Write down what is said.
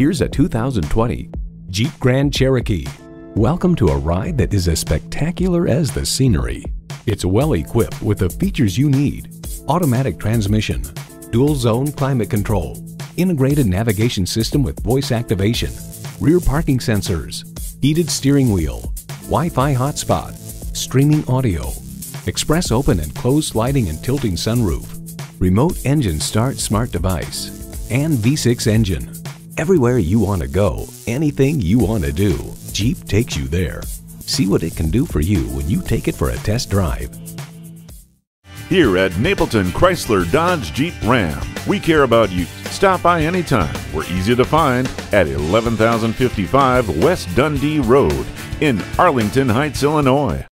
Here's a 2020 Jeep Grand Cherokee. Welcome to a ride that is as spectacular as the scenery. It's well equipped with the features you need. Automatic transmission, dual zone climate control, integrated navigation system with voice activation, rear parking sensors, heated steering wheel, Wi-Fi hotspot, streaming audio, express open and closed sliding and tilting sunroof, remote engine start smart device, and V6 engine. Everywhere you want to go, anything you want to do, Jeep takes you there. See what it can do for you when you take it for a test drive. Here at Napleton Chrysler Dodge Jeep Ram, we care about you. Stop by anytime. We're easy to find at 11055 West Dundee Road in Arlington Heights, Illinois.